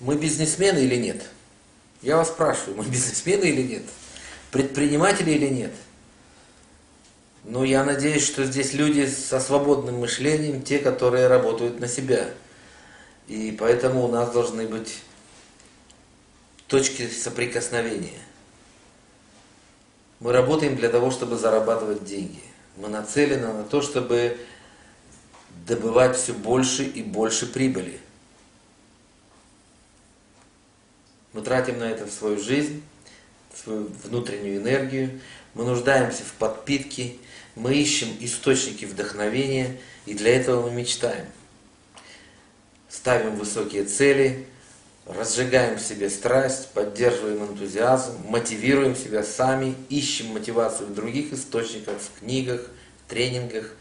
Мы бизнесмены или нет? Я вас спрашиваю, мы бизнесмены или нет? Предприниматели или нет? Но я надеюсь, что здесь люди со свободным мышлением, те, которые работают на себя. И поэтому у нас должны быть точки соприкосновения. Мы работаем для того, чтобы зарабатывать деньги. Мы нацелены на то, чтобы добывать все больше и больше прибыли. Мы тратим на это свою жизнь, свою внутреннюю энергию, мы нуждаемся в подпитке, мы ищем источники вдохновения, и для этого мы мечтаем. Ставим высокие цели, разжигаем в себе страсть, поддерживаем энтузиазм, мотивируем себя сами, ищем мотивацию в других источниках, в книгах, в тренингах,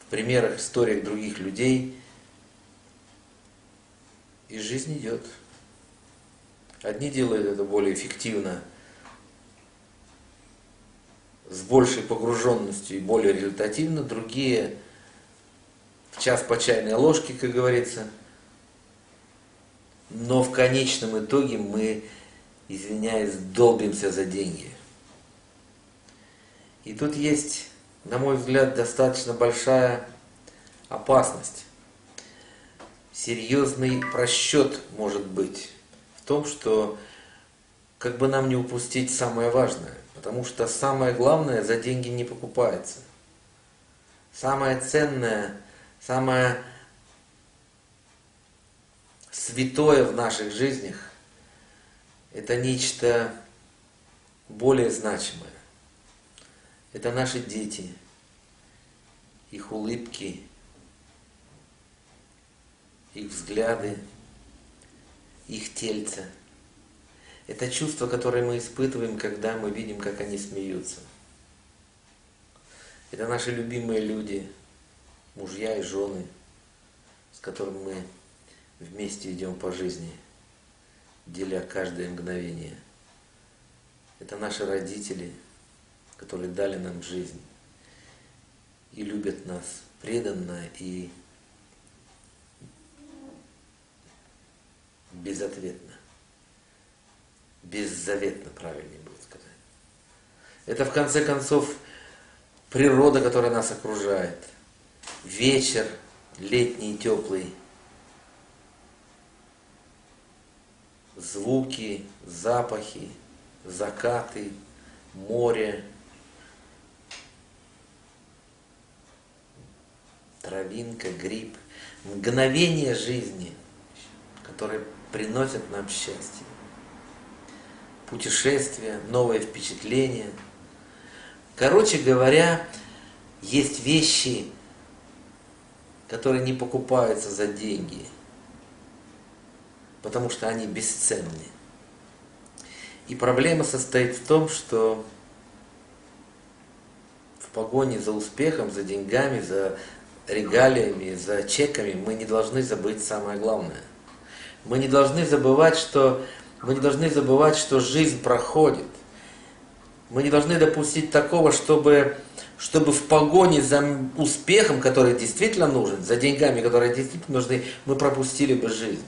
в примерах, историях других людей. И жизнь идет. Одни делают это более эффективно, с большей погруженностью и более результативно, другие в час по чайной ложке, как говорится. Но в конечном итоге мы, извиняюсь, долбимся за деньги. И тут есть, на мой взгляд, достаточно большая опасность. Серьезный просчет может быть том, что как бы нам не упустить самое важное, потому что самое главное за деньги не покупается. Самое ценное, самое святое в наших жизнях – это нечто более значимое. Это наши дети, их улыбки, их взгляды, их тельца. Это чувство, которое мы испытываем, когда мы видим, как они смеются. Это наши любимые люди, мужья и жены, с которыми мы вместе идем по жизни, деля каждое мгновение. Это наши родители, которые дали нам жизнь и любят нас преданно и безответно. Беззаветно, правильнее будет сказать. Это в конце концов природа, которая нас окружает. Вечер летний, теплый. Звуки, запахи, закаты, море, травинка, гриб, мгновение жизни, которое приносят нам счастье. Путешествия, новые впечатления. Короче говоря, есть вещи, которые не покупаются за деньги, потому что они бесценны. И проблема состоит в том, что в погоне за успехом, за деньгами, за регалиями, за чеками мы не должны забыть самое главное – мы не должны забывать, что мы не должны забывать, что жизнь проходит. Мы не должны допустить такого, чтобы, чтобы в погоне за успехом, который действительно нужен, за деньгами, которые действительно нужны, мы пропустили бы жизнь.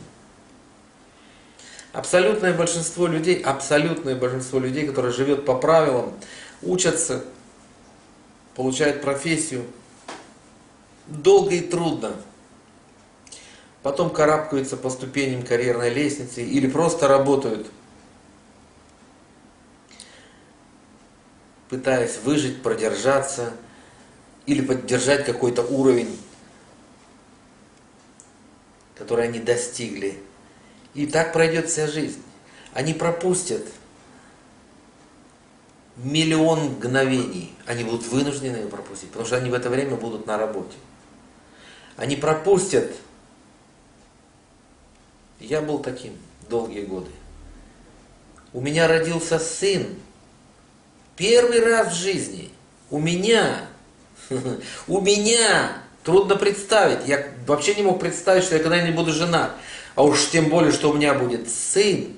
Абсолютное большинство людей, абсолютное большинство людей, которые живет по правилам, учатся, получают профессию, долго и трудно – потом карабкаются по ступеням карьерной лестницы или просто работают, пытаясь выжить, продержаться или поддержать какой-то уровень, который они достигли. И так пройдет вся жизнь. Они пропустят миллион мгновений. Они будут вынуждены его пропустить, потому что они в это время будут на работе. Они пропустят я был таким долгие годы. У меня родился сын. Первый раз в жизни. У меня. У меня. Трудно представить. Я вообще не мог представить, что я когда-нибудь буду женат. А уж тем более, что у меня будет сын.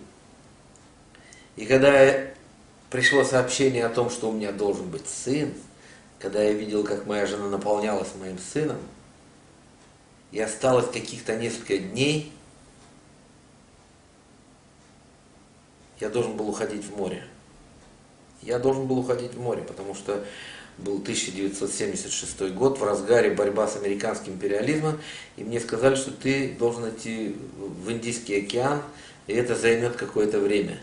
И когда пришло сообщение о том, что у меня должен быть сын, когда я видел, как моя жена наполнялась моим сыном, и осталось каких-то несколько дней, я должен был уходить в море. Я должен был уходить в море, потому что был 1976 год, в разгаре борьба с американским империализмом, и мне сказали, что ты должен идти в Индийский океан, и это займет какое-то время.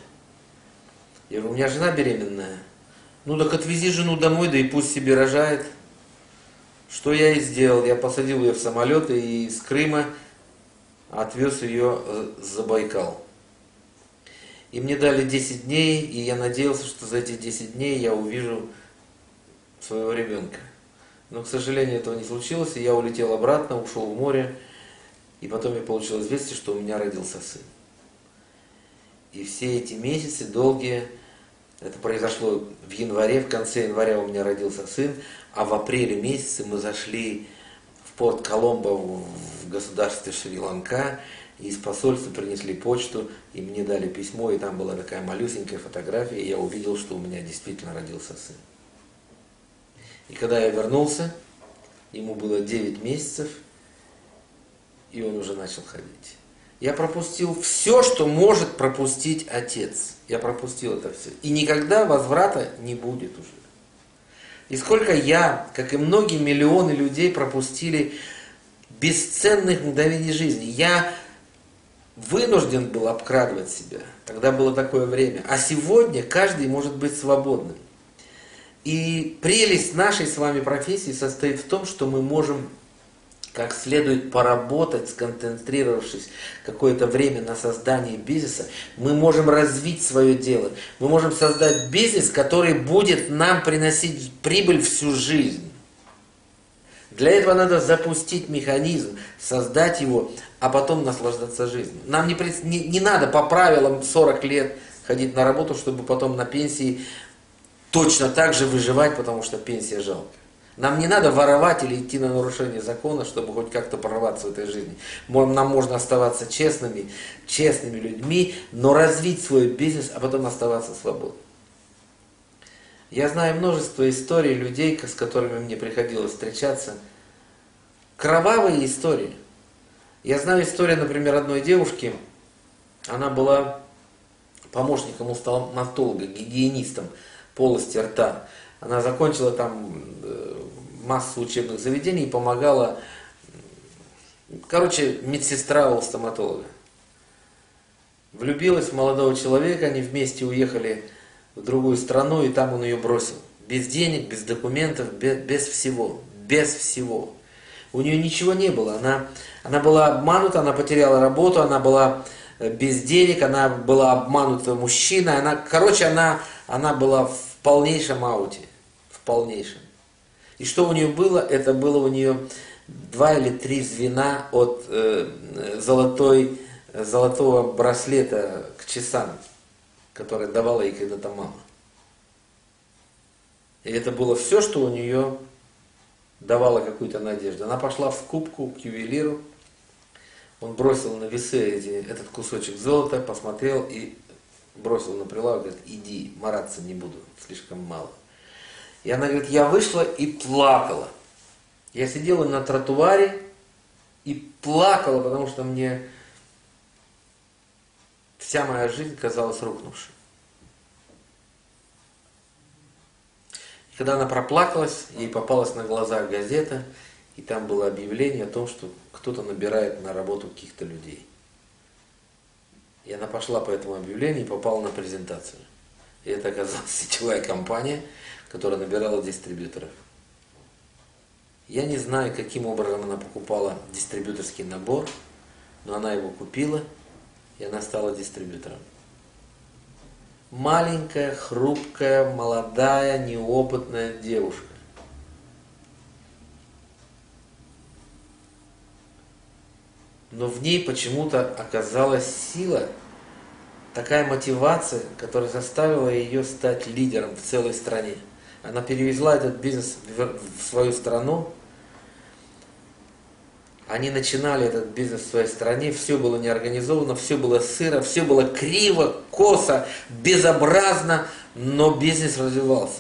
Я говорю, у меня жена беременная. Ну так отвези жену домой, да и пусть себе рожает. Что я и сделал. Я посадил ее в самолет и из Крыма отвез ее за Байкал. И мне дали 10 дней, и я надеялся, что за эти 10 дней я увижу своего ребенка. Но, к сожалению, этого не случилось, и я улетел обратно, ушел в море, и потом я получил известие, что у меня родился сын. И все эти месяцы долгие, это произошло в январе, в конце января у меня родился сын, а в апреле месяце мы зашли в порт Коломбо в государстве Шри-Ланка, из посольства принесли почту, и мне дали письмо, и там была такая малюсенькая фотография, и я увидел, что у меня действительно родился сын. И когда я вернулся, ему было 9 месяцев, и он уже начал ходить. Я пропустил все, что может пропустить отец. Я пропустил это все. И никогда возврата не будет уже. И сколько я, как и многие миллионы людей, пропустили бесценных мгновений жизни. Я вынужден был обкрадывать себя. Тогда было такое время. А сегодня каждый может быть свободным. И прелесть нашей с вами профессии состоит в том, что мы можем как следует поработать, сконцентрировавшись какое-то время на создании бизнеса, мы можем развить свое дело. Мы можем создать бизнес, который будет нам приносить прибыль всю жизнь. Для этого надо запустить механизм, создать его, а потом наслаждаться жизнью. Нам не, не, не надо по правилам 40 лет ходить на работу, чтобы потом на пенсии точно так же выживать, потому что пенсия жалко. Нам не надо воровать или идти на нарушение закона, чтобы хоть как-то прорваться в этой жизни. Нам можно оставаться честными, честными людьми, но развить свой бизнес, а потом оставаться свободным. Я знаю множество историй людей, с которыми мне приходилось встречаться. Кровавые истории. Я знаю историю, например, одной девушки. Она была помощником у стоматолога, гигиенистом полости рта. Она закончила там э, массу учебных заведений и помогала, короче, медсестра у стоматолога. Влюбилась в молодого человека, они вместе уехали в другую страну, и там он ее бросил. Без денег, без документов, без, без всего. Без всего. У нее ничего не было. Она, она была обманута, она потеряла работу, она была э, без денег, она была обманута мужчиной. Она, короче, она, она была в полнейшем ауте. В полнейшем. И что у нее было? Это было у нее два или три звена от э, золотой, золотого браслета к часам, который давала ей когда-то мама. И это было все, что у нее давало какую-то надежду. Она пошла в скупку к ювелиру, он бросил на весы эти, этот кусочек золота, посмотрел и бросил на прилавок, говорит, иди, мараться не буду, слишком мало. И она говорит, я вышла и плакала. Я сидела на тротуаре и плакала, потому что мне вся моя жизнь казалась рухнувшей. Когда она проплакалась, ей попалась на глаза газета, и там было объявление о том, что кто-то набирает на работу каких-то людей. И она пошла по этому объявлению и попала на презентацию. И это оказалась сетевая компания – которая набирала дистрибьюторов. Я не знаю, каким образом она покупала дистрибьюторский набор, но она его купила, и она стала дистрибьютором. Маленькая, хрупкая, молодая, неопытная девушка. Но в ней почему-то оказалась сила – такая мотивация, которая заставила ее стать лидером в целой стране. Она перевезла этот бизнес в свою страну. Они начинали этот бизнес в своей стране, все было неорганизовано, все было сыро, все было криво, косо, безобразно, но бизнес развивался.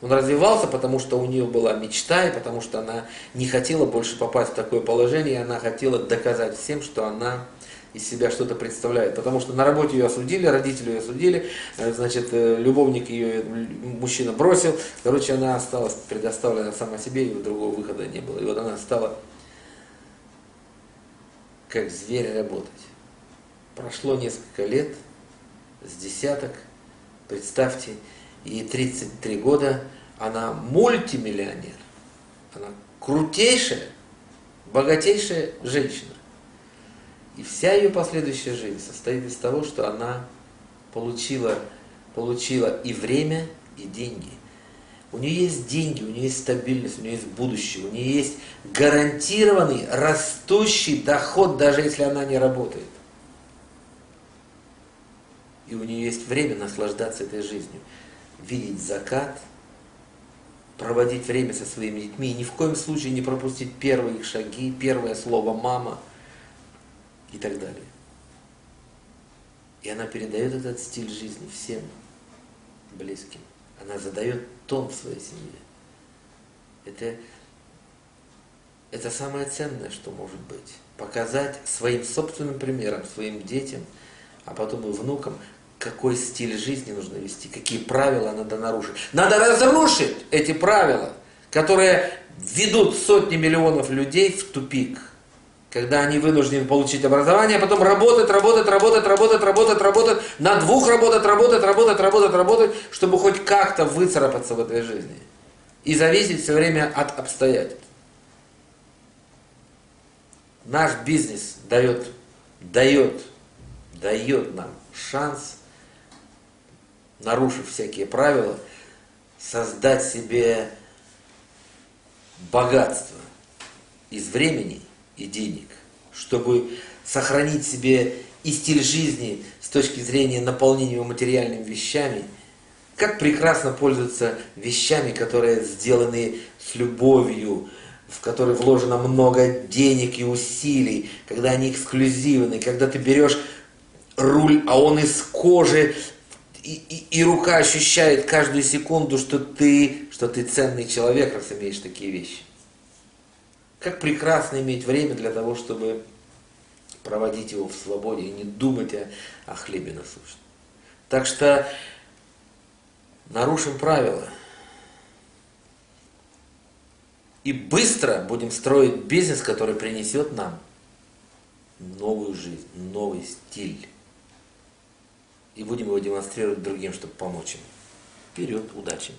Он развивался, потому что у нее была мечта, и потому что она не хотела больше попасть в такое положение, и она хотела доказать всем, что она из себя что-то представляет. Потому что на работе ее осудили, родители ее осудили, э, значит, э, любовник ее, мужчина бросил. Короче, она осталась предоставлена сама себе, и другого выхода не было. И вот она стала как зверь работать. Прошло несколько лет, с десяток, представьте, ей 33 года, она мультимиллионер, она крутейшая, богатейшая женщина. И вся ее последующая жизнь состоит из того, что она получила, получила и время, и деньги. У нее есть деньги, у нее есть стабильность, у нее есть будущее, у нее есть гарантированный растущий доход, даже если она не работает. И у нее есть время наслаждаться этой жизнью. Видеть закат, проводить время со своими детьми, и ни в коем случае не пропустить первые их шаги, первое слово «мама», и так далее. И она передает этот стиль жизни всем близким. Она задает тон своей семье. Это, это самое ценное, что может быть. Показать своим собственным примером, своим детям, а потом и внукам, какой стиль жизни нужно вести, какие правила надо нарушить. Надо разрушить эти правила, которые ведут сотни миллионов людей в тупик – когда они вынуждены получить образование, а потом работать, работать, работать, работать, работать, работать, на двух работать, работать, работать, работать, работать, чтобы хоть как-то выцарапаться в этой жизни. И зависеть все время от обстоятельств. Наш бизнес дает, дает, дает нам шанс, нарушив всякие правила, создать себе богатство из времени – и денег, чтобы сохранить себе и стиль жизни с точки зрения наполнения его материальными вещами, как прекрасно пользоваться вещами, которые сделаны с любовью, в которые вложено много денег и усилий, когда они эксклюзивны, когда ты берешь руль, а он из кожи, и, и, и рука ощущает каждую секунду, что ты, что ты ценный человек, раз имеешь такие вещи. Как прекрасно иметь время для того, чтобы проводить его в свободе и не думать о, о хлебе насущном. Так что нарушим правила. И быстро будем строить бизнес, который принесет нам новую жизнь, новый стиль. И будем его демонстрировать другим, чтобы помочь им. Вперед, удачи!